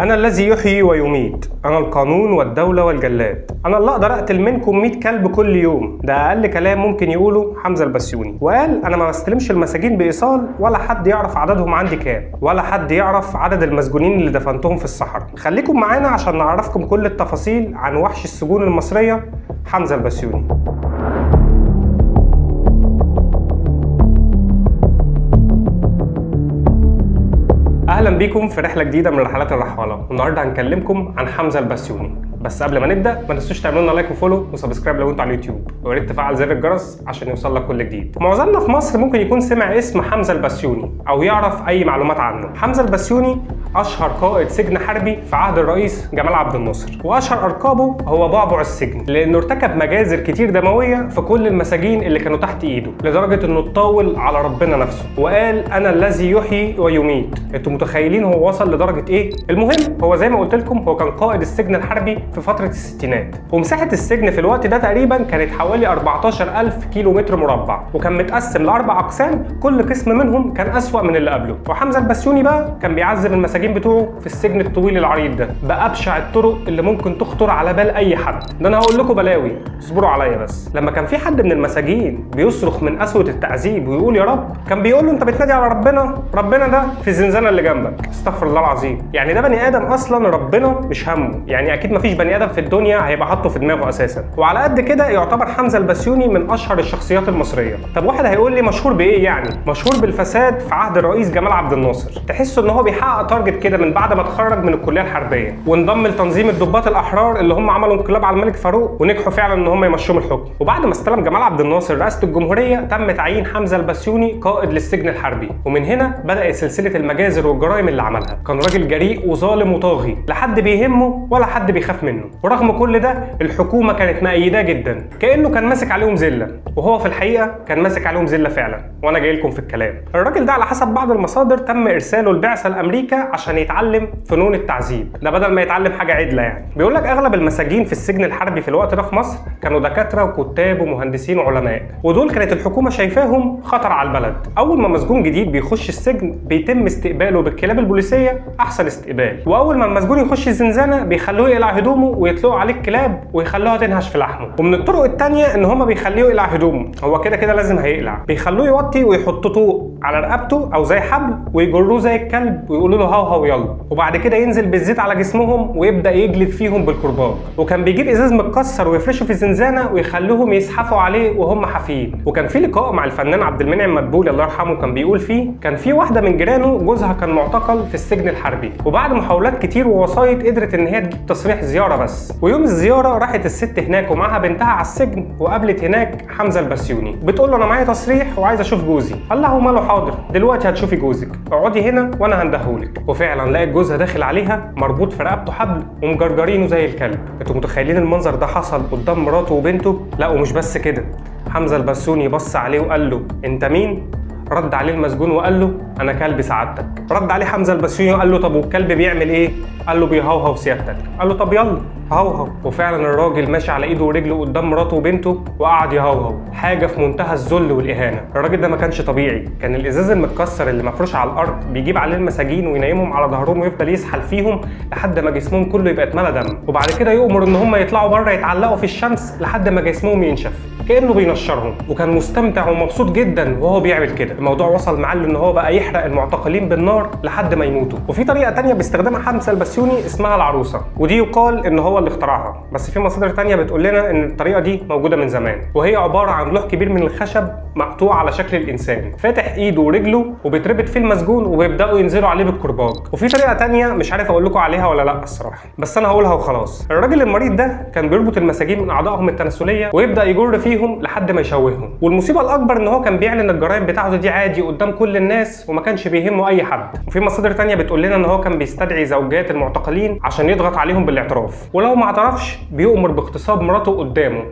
أنا الذي يحيي ويميت. أنا القانون والدولة والجلاد. أنا اللي أقدر أقتل منكم 100 كلب كل يوم. ده أقل كلام ممكن يقوله حمزة البسيوني. وقال أنا ما بستلمش المساجين بإيصال ولا حد يعرف عددهم عندي كام. ولا حد يعرف عدد المسجونين اللي دفنتهم في الصحراء. خليكم معانا عشان نعرفكم كل التفاصيل عن وحش السجون المصرية. حمزة البسيوني. أهلا بيكم في رحلة جديدة من رحلات الرحالة. والنهارده هنكلمكم عن حمزة البسيوني. بس قبل ما نبدأ ما تنسوش تعملوا لنا like و follow و subscribe لو أنتوا على اليوتيوب. ويا ريت تفعل زر الجرس عشان يوصل لك كل جديد. معظمنا في مصر ممكن يكون سمع اسم حمزة البسيوني أو يعرف أي معلومات عنه. حمزة البسيوني أشهر قائد سجن حربي في عهد الرئيس جمال عبد الناصر. وأشهر ألقابه هو بعبع السجن لأنه ارتكب مجازر كتير دموية في كل المساجين اللي كانوا تحت إيده لدرجة إنه اتطاول على ربنا نفسه. وقال أنا الذي يحيي ويميت. أنتوا متخيلين هو وصل لدرجة إيه؟ المهم هو زي ما قلت لكم هو كان قائد السجن الحربي في فترة الستينات. ومساحة السجن في الوقت ده تقريبا كانت حوالي 14000 كيلو متر مربع وكان متقسم لأربع أقسام كل قسم منهم كان أسوأ من اللي قبله. وحمزة البسيوني بقى كان بيعذب المساجين بتوعه في السجن الطويل العريض ده بأبشع الطرق اللي ممكن تخطر على بال أي حد. ده أنا هقول لكم بلاوي اصبروا عليا بس. لما كان في حد من المساجين بيصرخ من قسوه التعذيب ويقول يا رب كان بيقول له أنت بتنادي على ربنا؟ ربنا ده في الزنزانة اللي جنبك. أستغفر الله العظيم. يعني ده بني آدم أصلا ربنا مش همه. يعني أكيد مفيش بني آدم في الدنيا هيبقى حاطه في دماغه أساسا. وعلى قد كده يعتبر حمزة البسيوني من أشهر الشخصيات المصرية. طب واحد هيقول لي مشهور بإيه يعني؟ مشهور بالفساد في عهد الرئيس جمال عبد الناصر. تحس إن هو بيحقق target كده من بعد ما اتخرج من الكلية الحربية. وانضم لتنظيم الضباط الأحرار اللي هم عملوا انقلاب على الملك فاروق ونجحوا فعلا إن هم يمشوا من الحكم. وبعد ما استلم جمال عبد الناصر رئاسة الجمهورية تم تعيين حمزة البسيوني قائد للسجن الحربي. ومن هنا بدأت سلسلة المجازر والجرائم اللي عملها. كان راجل جريء وظالم وطاغي. لا حد بيهمه ولا حد بيخاف منه. ورغم كل ده الحكومة كانت مأيداه جدا. كأنه كان ماسك عليهم زلة. وهو في الحقيقة كان ماسك عليهم زلة فعلا. وأنا جاي لكم في الكلام. الراجل ده على حسب بعض المصادر تم إرساله البعثه لأمريكا عشان يتعلم فنون التعذيب. ده بدل ما يتعلم حاجة عدلة يعني. بيقول لك أغلب المساجين في السجن الحربي في الوقت ده في مصر كانوا دكاترة وكتاب ومهندسين وعلماء. ودول كانت الحكومة شايفاهم خطر على البلد. أول ما مسجون جديد بيخش السجن بيتم استقباله بالكلاب البوليسية أحسن استقبال. وأول ما المسجون يخش الزنزانة بيخلوه يقلع هدومه ويطلقوا عليه الكلاب ويخلوها تنهش في لحمه. ومن الطرق الثانية إن هم بيخلوه يقلع هدومه. هو كده كده لازم هيقلع. بيخلوه يوطي ويحطوا طوق على رقبته أو زي حبل ويجروه زي الكلب ويقولوا له هاو هاو يلا. وبعد كده ينزل بالزيت على جسمهم ويبدأ يجلد فيهم بالكرباج وكان بيجيب إزاز متكسر ويفرشه في الزنزانة ويخلوهم يزحفوا عليه وهم حافيين. وكان في لقاء مع الفنان عبد المنعم مدبولي الله يرحمه كان بيقول فيه كان في واحدة من جيرانه جوزها كان معتقل في السجن الحربي. وبعد محاولات كتير ووسايط قدرت إن هي تجيب تصريح زيارة بس. ويوم الزيارة راحت الست هناك ومعاها بنتها على السجن وقابلت هناك حمزة البسيوني. بتقول له أنا معايا تصريح وعايز أشوف جوزي. قال لها وماله حاضر. دلوقتي هتشوفي جوزك. اقعدي هنا وأنا هندهولك. وفعلا لقت جوزها داخل عليها مربوط في رقبته حبل ومجرجرينه زي الكلب. أنتوا متخيلين المنظر ده حصل قدام مراته وبنته؟ لا ومش بس كده. حمزة البسيوني بص عليه وقال له أنت مين؟ رد عليه المسجون وقال له أنا كلب سعادتك. رد عليه حمزة البسيوني وقال له طب والكلب بيعمل إيه? قال له بيهوهو سيادتك قال له طب يلا. هوهو. وفعلا الراجل ماشي على إيده ورجله قدام مراته وبنته وقعد يهوهو. حاجة في منتهى الذل والإهانة. الراجل ده ما كانش طبيعي. كان الإزاز المتكسر اللي مفروش على الأرض بيجيب عليه المساجين وينيمهم على ظهرهم ويفضل يسحل فيهم لحد ما جسمهم كله يبقى اتملى دم. وبعد كده يؤمر إن هم يطلعوا بره يتعلقوا في الشمس لحد ما جسمهم ينشف. كأنه بينشرهم. وكان مستمتع ومبسوط جدا وهو بيعمل كده. الموضوع وصل معاه ان هو بقى يحرق المعتقلين بالنار لحد ما يموتوا. وفي طريقة تانية بيستخدمها حمزة البسيوني اسمها العروسة ودي يقال إن هو اللي اخترعها. بس في مصادر تانية بتقول لنا إن الطريقة دي موجودة من زمان وهي عبارة عن لوح كبير من الخشب مقطوع على شكل الإنسان فاتح إيده ورجله وبيتربط فيه المسجون وبيبدأوا ينزلوا عليه بالكرباج. وفي طريقة تانية مش عارف أقول لكم عليها ولا لأ الصراحة بس أنا هقولها وخلاص. الراجل المريض ده كان بيربط المساجين من أعضائهم التناسلية ويبدأ يجر فيهم لحد ما يشوههم والمصيبة الأكبر إن هو كان بيعلن الجرائم بتاعته دي عادي قدام كل الناس وما كانش بيهمه أي حد. وفي مصادر تانية بتقول لنا إن هو كان بيستدعي زوجات المعتقلين عشان يضغط عليهم بالاعتراف. ولو ما اعترفش بيؤمر باغتصاب مراته قدامه.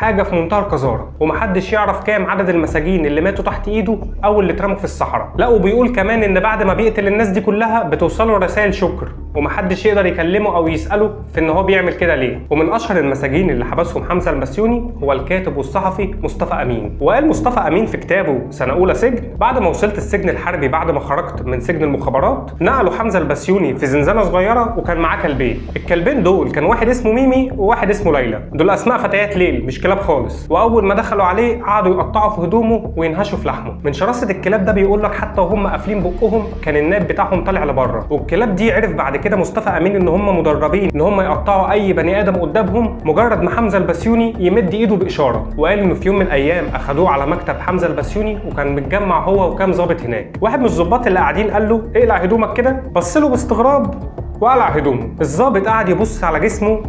حاجة في منتهى القذاره ومحدش يعرف كام عدد المساجين اللي ماتوا تحت إيده أو اللي اترموا في الصحراء. لا وبيقول كمان إن بعد ما بيقتل الناس دي كلها بتوصله رسائل شكر ومحدش يقدر يكلمه أو يسأله في إن هو بيعمل كده ليه. ومن أشهر المساجين اللي حبسهم حمزة البسيوني هو الكاتب والصحفي مصطفى أمين. وقال مصطفى أمين في كتابه سنة أولى سجن بعد ما وصلت السجن الحربي بعد ما خرجت من سجن المخابرات نقلوا حمزة البسيوني في زنزانة صغيرة وكان معاه كلبين. الكلبين دول كان واحد اسمه ميمي وواحد اسمه ليلى. دول أسماء فتيات ليل مش كلاب خالص. وأول ما دخلوا عليه قعدوا يقطعوا في هدومه وينهشوا في لحمه. من شراسة الكلاب ده بيقول لك حتى وهم قافلين بقهم كان الناب بتاعهم طالع لبره. والكلاب دي عرف بعد كده مصطفى أمين إن هم مدربين إن هم يقطعوا أي بني آدم قدامهم مجرد ما حمزة البسيوني يمد إيده بإشارة. وقال إنه في يوم من الأيام أخدوه على مكتب حمزة البسيوني وكان متجمع هو وكام ظابط هناك. واحد من الظباط اللي قاعدين قال له اقلع هدومك كده بص له باستغراب وقلع هدومه. الظابط قعد يبص على جسمه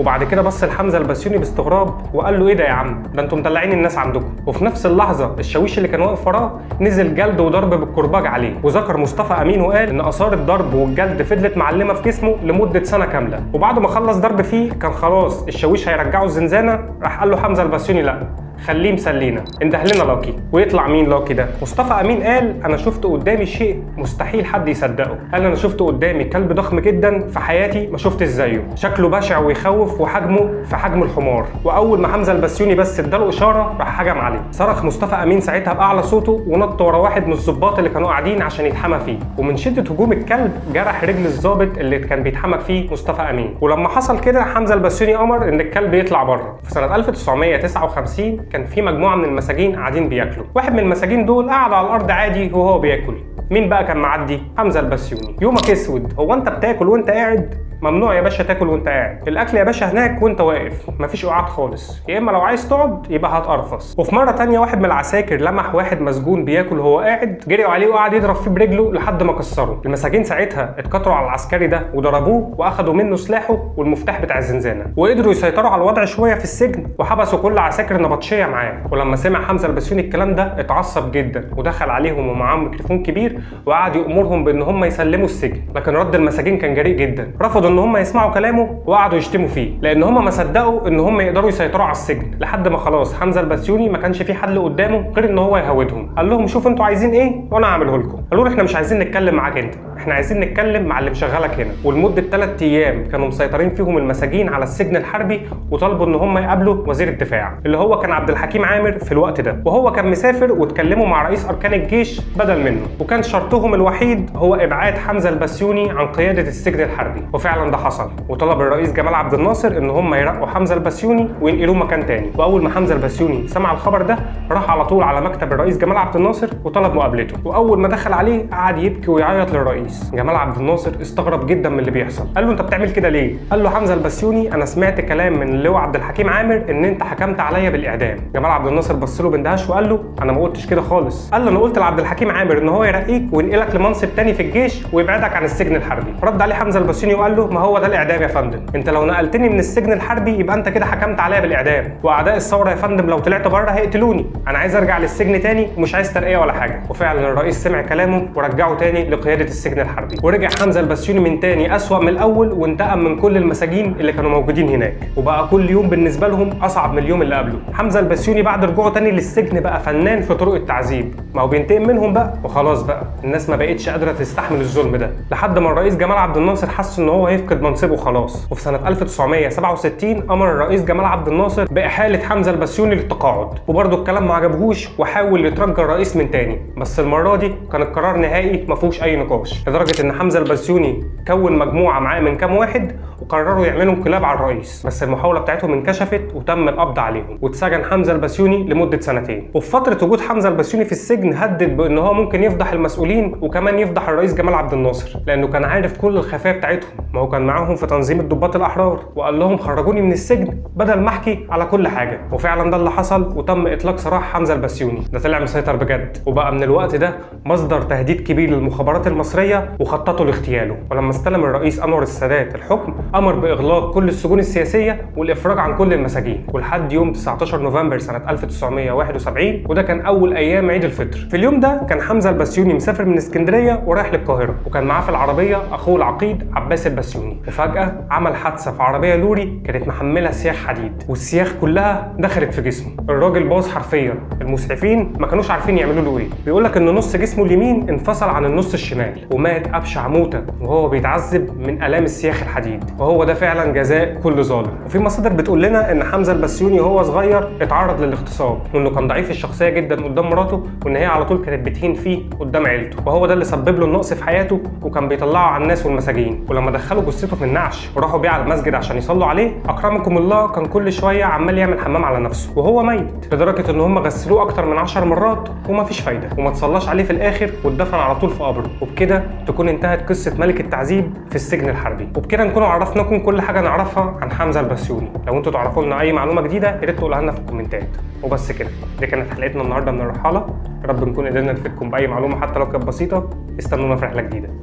وبعد كده بص لحمزة البسيوني باستغراب وقال له إيه ده يا عم؟ ده أنتوا مدلعين الناس عندكم. وفي نفس اللحظة الشاويش اللي كان واقف وراه نزل جلد وضرب بالكرباج عليه. وذكر مصطفى أمين وقال إن آثار الضرب والجلد فضلت معلمة في جسمه لمدة سنة كاملة. وبعد ما خلص ضرب فيه كان خلاص الشاويش هيرجعه الزنزانة راح قال له حمزة البسيوني لا. خليه مسلينا. انده لنا لاكي ويطلع مين لاكي ده؟ مصطفى أمين قال أنا شفت قدامي شيء مستحيل حد يصدقه. قال أنا شفت قدامي كلب ضخم جدا في حياتي ما شفتش زيه. شكله بشع ويخوف وحجمه في حجم الحمار. وأول ما حمزة البسيوني بس اداله إشارة راح هجم عليه. صرخ مصطفى أمين ساعتها بأعلى صوته ونط ورا واحد من الظباط اللي كانوا قاعدين عشان يتحمى فيه. ومن شدة هجوم الكلب جرح رجل الظابط اللي كان بيتحمى فيه مصطفى أمين. ولما حصل كده حمزة البسيوني أمر إن الكلب يطلع بره. في سنة 1959 كان في مجموعة من المساجين قاعدين بياكلوا. واحد من المساجين دول قعد على الأرض عادي وهو بياكل. مين بقى كان معدي؟ حمزة البسيوني. يومك أسود. هو أنت بتاكل وأنت قاعد؟ ممنوع يا باشا تاكل وانت قاعد. الأكل يا باشا هناك وانت واقف. مفيش قعاد خالص. يا إما لو عايز تقعد يبقى هتقرفص. وفي مرة تانية واحد من العساكر لمح واحد مسجون بياكل وهو قاعد جري عليه وقعد يضرب فيه برجله لحد ما كسره. المساجين ساعتها اتكتروا على العسكري ده وضربوه وأخدوا منه سلاحه والمفتاح بتاع الزنزانة. وقدروا يسيطروا على الوضع شوية في السجن وحبسوا كل عساكر نبطشية معاه ولما سمع حمزة البسيوني الكلام ده اتعصب جدا ودخل عليهم ومعاهم ميكروفون كبير وقعد يأمرهم بإن هم يسلموا السجن. لكن رد المساجين كان جريء جدا. رفضوا ان هم يسمعوا كلامه وقعدوا يشتموا فيه لأن هم ما صدقوا ان هم يقدروا يسيطروا على السجن. لحد ما خلاص حمزة البسيوني ما كانش في حل قدامه غير ان هو يهودهم. قال لهم شوفوا أنتوا عايزين إيه وأنا هعمله لكم. قالوا له إحنا مش عايزين نتكلم معاك انت. إحنا عايزين نتكلم مع اللي مشغلك هنا. ولمده ثلاث أيام كانوا مسيطرين فيهم المساجين على السجن الحربي وطالبوا إن هم يقابلوا وزير الدفاع اللي هو كان عبد الحكيم عامر في الوقت ده. وهو كان مسافر واتكلموا مع رئيس أركان الجيش بدل منه. وكان شرطهم الوحيد هو إبعاد حمزة البسيوني عن قيادة السجن الحربي. وفعلا ده حصل. وطلب الرئيس جمال عبد الناصر إن هم يرقوا حمزة البسيوني وينقلوه مكان تاني. وأول ما حمزة البسيوني سمع الخبر ده راح على طول على مكتب الرئيس جمال عبد الناصر وطلب مقابلته. وأول ما دخل عليه قعد يبكي ويعيط للرئيس. جمال عبد الناصر استغرب جدا من اللي بيحصل. قال له انت بتعمل كده ليه؟ قال له حمزة البسيوني أنا سمعت كلام من اللواء عبد الحكيم عامر إن أنت حكمت عليا بالإعدام. جمال عبد الناصر بص له باندهاش وقال له أنا ما قلتش كده خالص. قال له أنا قلت لعبد الحكيم عامر إن هو يرقيك وينقلك لمنصب تاني في الجيش ويبعدك عن السجن الحربي. رد عليه حمزة البسيوني وقال له ما هو ده الإعدام يا فندم. أنت لو نقلتني من السجن الحربي يبقى أنت كده حكمت عليا بالإعدام. وأعداء الثورة يا فندم لو طلعت بره هيقتلوني. أنا عايز أرجع للسجن تاني ومش عايز ترقية ولا حاجة. وفعلا الرئيس سمع كلامه ورجعه تاني لقيادة السجن الحربي. ورجع حمزة البسيوني من تاني أسوأ من الأول وانتقم من كل المساجين اللي كانوا موجودين هناك. وبقى كل يوم بالنسبة لهم أصعب من اليوم اللي قبله. حمزة البسيوني بعد رجوعه تاني للسجن بقى فنان في طرق التعذيب. ما هو بينتقم منهم بقى وخلاص بقى. الناس ما بقتش قادرة تستحمل الظلم ده. لحد ما الرئيس جمال عبد الناصر حس إن هو هيفقد منصبه خلاص وفي سنة 1967 أمر الرئيس جمال عبد الناصر بإحالة حمزة البسيوني للتقاعد. وبرضه الكلام ما عجبهوش وحاول يترجى الرئيس من تاني. بس المرة دي كان القرار نهائي ما فيهوش أي نقاش. لدرجة إن حمزة البسيوني كون مجموعة معاه من كام واحد وقرروا يعملوا انقلاب على الرئيس بس المحاولة بتاعتهم انكشفت وتم القبض عليهم واتسجن حمزة البسيوني لمدة سنتين. وفي فترة وجود حمزة البسيوني في السجن هدد بإن هو ممكن يفضح المسؤولين وكمان يفضح الرئيس جمال عبد الناصر لأنه كان عارف كل الخفايا بتاعتهم. ما هو كان معاهم في تنظيم الضباط الأحرار وقال لهم خرجوني من السجن بدل ما أحكي على كل حاجة. وفعلا ده اللي حصل وتم إطلاق سراح حمزة البسيوني. ده طلع مسيطر بجد. وبقى من الوقت ده مصدر تهديد كبير للمخابرات المصرية وخططوا لاغتياله. ولما استلم الرئيس أنور السادات الحكم أمر بإغلاق كل السجون السياسية والإفراج عن كل المساجين. ولحد يوم 19 نوفمبر سنة 1971 وده كان أول أيام عيد الفطر. في اليوم ده كان حمزة البسيوني مسافر من اسكندرية ورايح للقاهرة وكان معاه في العربية اخوه العقيد عباس البسيوني. وفجاه عمل حادثة في عربية لوري كانت محمله سياخ حديد والسياخ كلها دخلت في جسمه. الراجل باظ حرفيا. المسعفين ما كانوش عارفين يعملوا له إيه. بيقول لك إن نص جسمه اليمين انفصل عن النص الشمال ومات أبشع موتة وهو بيتعذب من ألام السياخ الحديد. وهو ده فعلا جزاء كل ظالم. وفي مصادر بتقول لنا إن حمزة البسيوني وهو صغير اتعرض للاغتصاب وإنه كان ضعيف الشخصية جدا قدام مراته وإن هي على طول كانت بتهين فيه قدام عيلته. وهو ده اللي سبب له النقص في حياته وكان بيطلعه على الناس والمساجين. ولما دخلوا جثته في النعش وراحوا بيه على المسجد عشان يصلوا عليه أكرمكم الله كان كل شوية عمال يعمل حمام على نفسه وهو ميت. لدرجة إن هم غسلوه أكتر من 10 مرات ومفيش فايدة. وما تصلاش عليه في الآخر واتدفن على طول في قبره. وبكده تكون انتهت قصة ملك التعذيب في السجن الحربي. وبكده نكون عرفناكم كل حاجة نعرفها عن حمزة البسيوني. لو أنتوا تعرفوا لنا أي معلومة جديدة يا ريت تقولها لنا في الكومنتات. وبس كده دي كانت حلقتنا النهارده من الرحالة. رب نكون قدرنا نفيدكم بأي معلومة حتى لو كانت بسيطة. استنونا في رحلة جديدة.